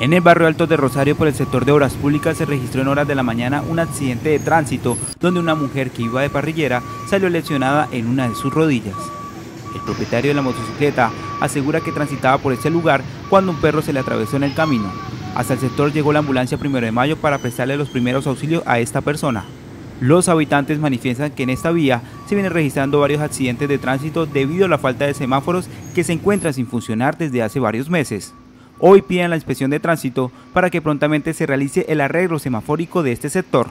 En el barrio Alto de Rosario, por el sector de obras públicas, se registró en horas de la mañana un accidente de tránsito donde una mujer que iba de parrillera salió lesionada en una de sus rodillas. El propietario de la motocicleta asegura que transitaba por ese lugar cuando un perro se le atravesó en el camino. Hasta el sector llegó la ambulancia primero de mayo para prestarle los primeros auxilios a esta persona. Los habitantes manifiestan que en esta vía se vienen registrando varios accidentes de tránsito debido a la falta de semáforos que se encuentran sin funcionar desde hace varios meses. Hoy piden la inspección de tránsito para que prontamente se realice el arreglo semafórico de este sector.